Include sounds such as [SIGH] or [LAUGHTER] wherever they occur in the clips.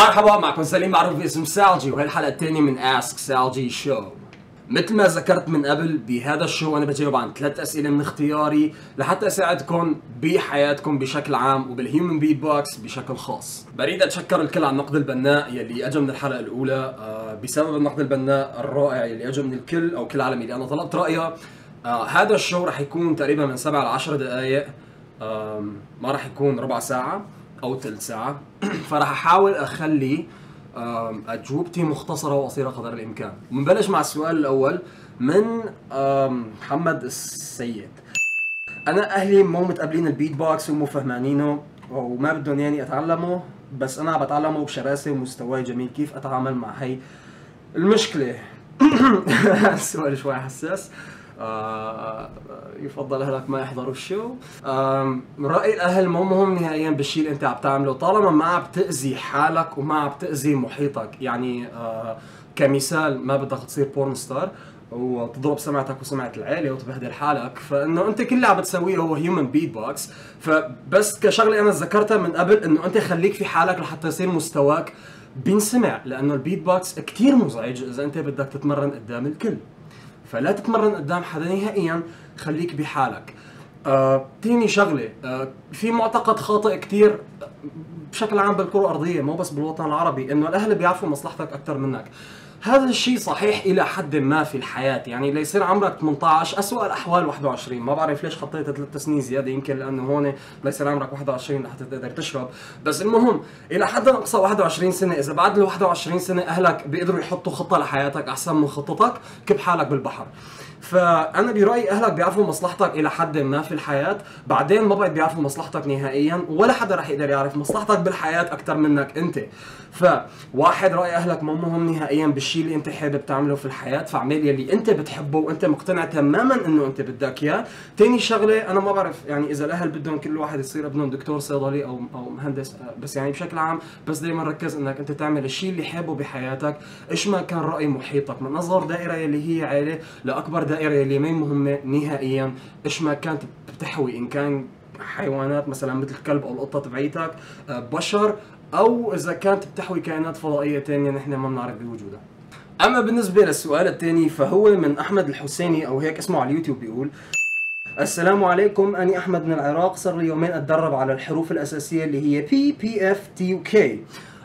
مرحبا معكم سليم معروف باسم سالجي وهي الحلقة الثانية من Ask SalG Show مثل ما ذكرت من قبل بهذا ال show أنا بجاوب عن ثلاث أسئلة من اختياري لحتى أساعدكم بحياتكم بشكل عام وبال human beatbox بشكل خاص. بريد أتشكر الكل على النقد البناء يلي اجى من الحلقة الأولى. آه، بسبب النقد البناء الرائع يلي اجى من الكل أو كل العالم اللي أنا طلبت رايها آه، هذا ال show رح يكون تقريبا من 7 ل 10 دقائق ما راح يكون ربع ساعة. أو ثلث ساعة. [CLEARS THROAT] فراح أحاول أخلي آم، أجوبتي مختصرة وقصيرة قدر الإمكان. بنبلش مع السؤال الأول من محمد السيد؟ أنا أهلي مو متقبلين البيت بوكس ومو فهمانينه وما بدهم يعني أتعلمه بس أنا عم بتعلمه بشراسة ومستواي جميل. كيف أتعامل مع هي المشكلة؟ [CLEARS THROAT] السؤال شوي حساس. يفضل أهلك ما يحضروا ال show. آم، رأي الأهل مو مهم نهائيا بالشيء اللي أنت عم تعمله. طالما ما عم تأذي حالك وما عم تأذي محيطك. يعني آه كمثال ما بدك تصير porn star وتضرب سمعتك وسمعة العيلة وتبهدل حالك فإنه أنت كل اللي عم بتسويه هو human beatbox فبس كشغلة أنا ذكرتها من قبل إنه أنت خليك في حالك لحتى يصير مستواك بينسمع لأنه البيت بوكس كثير مزعج إذا أنت بدك تتمرن قدام الكل. فلا تتمرن قدام حدا نهائيا خليك بحالك. آه، تاني شغلة آه، في معتقد خاطئ كتير بشكل عام بالكرة الأرضية مو بس بالوطن العربي إنه الأهل بيعرفوا مصلحتك أكثر منك. هذا الشيء صحيح إلى حد ما في الحياة. يعني ليصير عمرك 18 أسوأ الأحوال 21 ما بعرف ليش حطيت ثلاث سنين زيادة. يمكن لأنه هون ليصير عمرك 21 لحتى تقدر تشرب. بس المهم إلى حد أقصى 21 سنة إذا بعد ال 21 سنة أهلك بيقدروا يحطوا خطة لحياتك أحسن من خطتك كب حالك بالبحر. فأنا برايي أهلك بيعرفوا مصلحتك إلى حد ما في الحياة بعدين ما بقى بيعرفوا مصلحتك نهائيا ولا حدا رح يقدر يعرف مصلحتك بالحياة أكثر منك أنت. فواحد رأي أهلك مو مهم نهائيا بالشيء اللي أنت حابب تعمله في الحياة فاعمل يلي أنت بتحبه وأنت مقتنع تماما إنه أنت بدك إياه. تاني شغلة أنا ما بعرف يعني إذا الأهل بدهم كل واحد يصير ابنهم دكتور صيدلي أو أو مهندس بس يعني بشكل عام بس دائما ركز إنك أنت تعمل الشيء اللي حابه بحياتك. إيش ما كان رأي محيطك؟ من أصغر دائرة يلي هي عائلة لأكبر دائرة يلي ما هي مهمة نهائيا. إيش ما كانت بتحوي إن كان حيوانات مثلا مثل الكلب أو القطة تبعيتك آه، بشر أو إذا كانت بتحوي كائنات فضائية تانية نحن ما بنعرف بوجودها. أما بالنسبة للسؤال الثاني فهو من أحمد الحسيني أو هيك اسمه على اليوتيوب بيقول السلام عليكم أنا أحمد من العراق صار لي يومين أتدرب على الحروف الأساسية اللي هي P P F T K.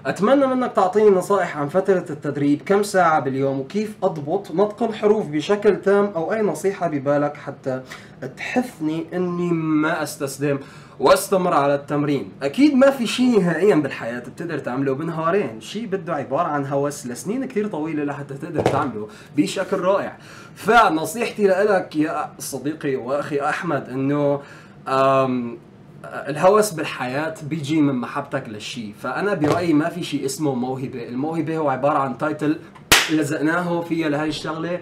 أتمنى منك تعطيني نصائح عن فترة التدريب كم ساعة باليوم وكيف أضبط نطق الحروف بشكل تام أو أي نصيحة ببالك حتى تحثني إني ما أستسلم وأستمر على التمرين. أكيد ما في شيء نهائيا بالحياة بتقدر تعمله بنهارين. شيء بده عبارة عن هوس لسنين كثير طويلة لحتى تقدر تعمله بشكل رائع. فنصيحتي لك يا صديقي وأخي أحمد إنه أم الهوس بالحياة بيجي من محبتك للشيء فأنا برأيي ما في شيء اسمه موهبة. الموهبة هو عبارة عن تايتل لزقناه فيها لهي الشغلة.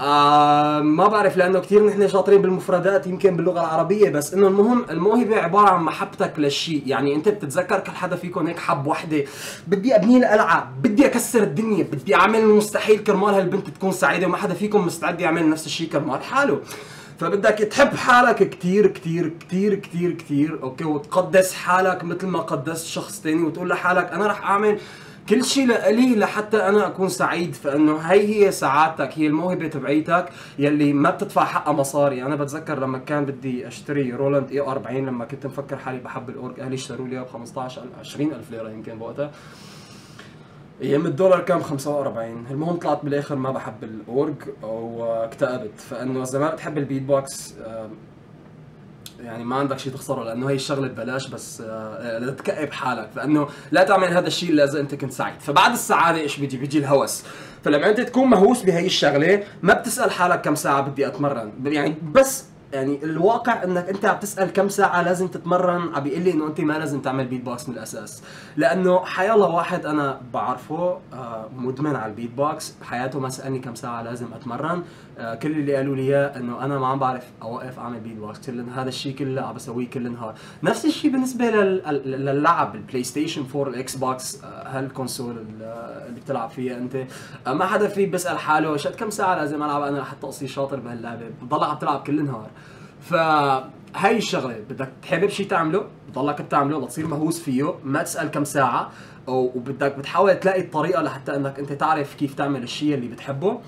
آه ما بعرف لأنه كثير نحن شاطرين بالمفردات يمكن باللغة العربية بس إنه المهم الموهبة عبارة عن محبتك للشيء يعني أنت بتتذكر كل حدا فيكم هيك حب وحدة. بدي أبني لها قلعه بدي أكسر الدنيا بدي أعمل المستحيل كرمال هالبنت تكون سعيدة وما حدا فيكم مستعد يعمل نفس الشيء كرمال حاله. فبدك تحب حالك كتير كتير كتير كتير كتير أوكي؟ وتقدس حالك مثل ما قدست شخص تاني وتقول لحالك أنا رح أعمل كل شيء لإلي لحتى أنا أكون سعيد فإنه هي هي سعادتك هي الموهبة تبعيتك يلي ما بتدفع حقها مصاري. أنا بتذكر لما كان بدي أشتري Roland E 40 لما كنت مفكر حالي بحب الأورغ أهلي اشتروا لي ب 15 20 ألف ليرة يمكن بوقتها. أيام الدولار كان ب 45 المهم طلعت بالآخر ما بحب الأورغ واكتئبت فإنه إذا ما بتحب البيت بوكس آه، يعني ما عندك شيء تخسره لأنه هي الشغلة ببلاش بس آه، تكئب حالك. لأنه لا تعمل هذا الشيء إلا إذا أنت كنت سعيد. فبعد السعادة إيش بيجي؟ بيجي الهوس. فلما أنت تكون مهووس بهي الشغلة ما بتسأل حالك كم ساعة بدي أتمرن. يعني بس يعني الواقع إنك أنت عم تسأل كم ساعة لازم تتمرن عم بيقول لي إنه أنت ما لازم تعمل بيت بوكس من الأساس. لأنه حيالله واحد أنا بعرفه آه، مدمن على البيت بوكس بحياته ما سألني كم ساعة لازم أتمرن. آه، كل اللي قالوا لي إياه إنه أنا ما عم بعرف أوقف أعمل بيت بوكس كل هذا الشيء كله عم بسويه كل نهار نفس الشيء بالنسبة لل- للعب ال PlayStation 4 ال Xbox هال console ال- اللي بتلعب فيها أنت. آه، ما حدا في بيسأل حاله شد كم ساعة لازم ألعب؟ أنا لحتى اصير شاطر بهاللعبة. بضل عم تلعب كل نهار ف هاي الشغلة بدك تحب شيء تعمله؟ بضلك بتعمله لتصير مهووس فيه ما تسأل كم ساعة وبدك بتحاول تلاقي الطريقة لحتى إنك أنت تعرف كيف تعمل الشيء اللي بتحبه.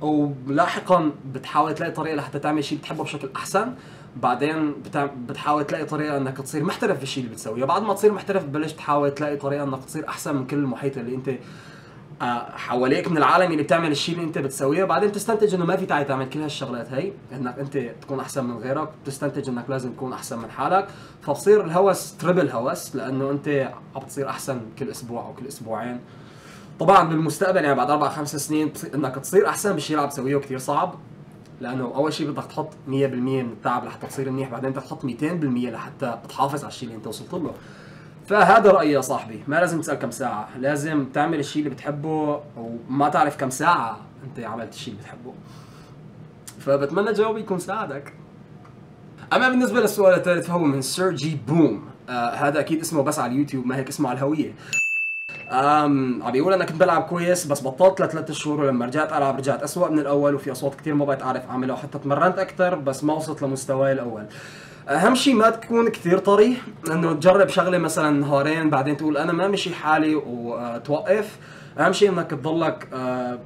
ولاحقا بتحاول تلاقي طريقة لحتى تعمل شيء بتحبه بشكل أحسن. بعدين بتحاول تلاقي طريقة إنك تصير محترف بالشيء اللي بتسويه. بعد ما تصير محترف ببلش تحاول تلاقي طريقة إنك تصير أحسن من كل المحيط اللي أنت حواليك من العالم اللي بتعمل الشيء اللي انت بتسويه. بعدين تستنتج إنه ما في داعي تعمل كل هالشغلات. هي إنك انت تكون أحسن من غيرك تستنتج إنك لازم تكون أحسن من حالك. فبصير الهوس تربل هوس لأنه انت عم بتصير أحسن كل أسبوع أو كل أسبوعين. طبعا بالمستقبل يعني بعد أربع خمس سنين إنك تصير أحسن بالشيء اللي عم تسويه كثير صعب. لأنه أول شيء بدك تحط 100% من التعب لحتى تصير منيح. بعدين بدك تحط 200% لحتى تحافظ على الشيء اللي انت وصلت له. فهذا رأيي يا صاحبي. ما لازم تسأل كم ساعة. لازم تعمل الشيء اللي بتحبه وما تعرف كم ساعة أنت عملت الشيء اللي بتحبه. فبتمنى جوابي يكون ساعدك. أما بالنسبة للسؤال الثالث فهو من سير جي بوم آه هذا أكيد اسمه بس على اليوتيوب ما هيك اسمه على الهوية. عم بيقول أنا كنت بلعب كويس بس بطلت لثلاث شهور ولما رجعت ألعب رجعت اسوء من الأول وفي أصوات كثير ما بقيت أعرف اعملها وحتى تمرنت أكثر بس ما وصلت لمستواي الأول. أهم شيء ما تكون كثير طري انه تجرب شغلة مثلا نهارين بعدين تقول أنا ما مشي حالي وتوقف أهم شيء إنك تضلك آه،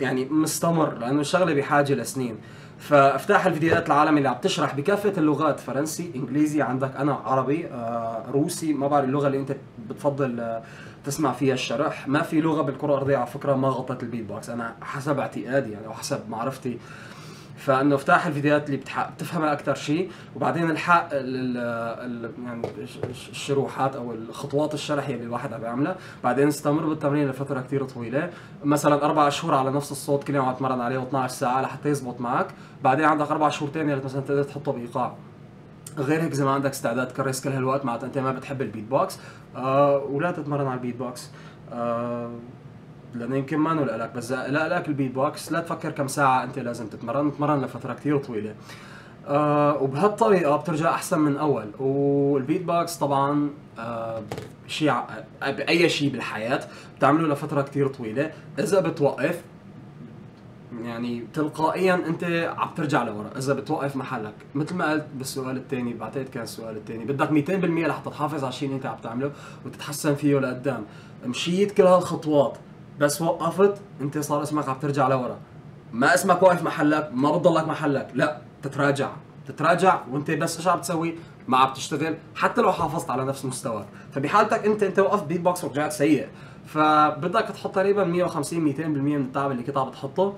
يعني مستمر لأنه الشغلة بحاجة لسنين. فافتح الفيديوهات العالمي اللي عم تشرح بكافة اللغات فرنسي إنجليزي عندك أنا عربي آه، روسي ما بعرف اللغة اللي أنت بتفضل آه، تسمع فيها الشرح. ما في لغة بالكرة الأرضية على فكرة ما غطت البيت بوكس أنا حسب اعتقادي يعني وحسب معرفتي. فإنه افتح الفيديوهات اللي بتفهمها أكثر شيء. وبعدين الحق ال ال يعني الشروحات أو الخطوات الشرح اللي الواحد عم يعملها. بعدين استمر بالتمرين لفترة كثير طويلة. مثلا أربع شهور على نفس الصوت كل يوم عم تمرن عليه 12 ساعة لحتى يزبط معك. بعدين عندك أربع شهور ثانية مثلا تقدر تحطه بإيقاع. غير هيك اذا ما عندك استعداد تكرس كل هالوقت معناتها أنت ما بتحب البيت بوكس آه ولا تتمرن على البيت بوكس آه لأنه يمكن ما نقول لك بس لا لك البيت بوكس. لا تفكر كم ساعة أنت لازم تتمرن. تتمرن لفترة كثير طويلة. آه وبهالطريقة بترجع أحسن من أول. والبيت بوكس طبعا آه شيء بأي شيء بالحياة بتعمله لفترة كثير طويلة. إذا بتوقف يعني تلقائيا أنت عم ترجع لورا. إذا بتوقف محلك مثل ما قلت بالسؤال الثاني بعتقد كان السؤال الثاني بدك 200% لحتى تحافظ على الشيء اللي أنت عم تعمله وتتحسن فيه لقدام. مشيت كل هالخطوات. بس وقفت انت صار اسمك عم ترجع لورا. ما اسمك واقف محلك ما بتضلك محلك. لا تتراجع. تتراجع وانت بس إيش عم تسوي؟ ما عم تشتغل حتى لو حافظت على نفس مستواك. فبحالتك انت انت وقفت بيت بوكس ورجعت سيء. فبدك تحط تقريبا 150 200% من التعب اللي كنت عم تحطه.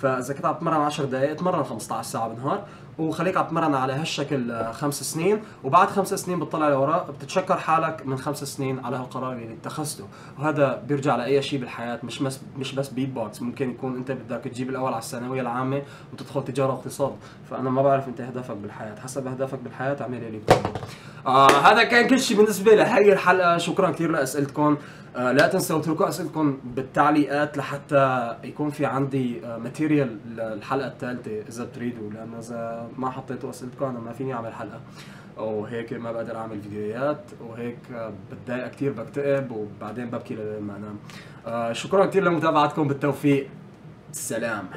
فإذا كنت عم تمرن 10 دقائق اتمرن 15 ساعة بالنهار. وخليك عم تمرن على هالشكل خمس سنين وبعد خمس سنين بتطلع لوراء بتتشكر حالك من خمس سنين على هالقرار اللي اتخذته. وهذا بيرجع لأي شيء بالحياة مش بس مش بس بيت بوكس ممكن يكون أنت بدك تجيب الأول على الثانوية العامة وتدخل تجارة واقتصاد. فأنا ما بعرف أنت هدفك بالحياة. حسب هدفك بالحياة اعمل اللي بتحبه آه هذا كان كل شيء بالنسبة لهي الحلقة. شكرا كثير لأسئلتكم. آه لا تنسوا اتركوا أسئلتكم بالتعليقات لحتى يكون في عندي آه ماتيريال للحلقة الثالثة. إذا بتريدوا لأنه إذا ما حطيتوا أسئلتكم أنا ما فيني أعمل حلقة. وهيك ما بقدر أعمل فيديوهات. وهيك آه، بتضايق كثير بكتئب وبعدين ببكي لما انام آه شكرا كثير لمتابعتكم. بالتوفيق. سلام.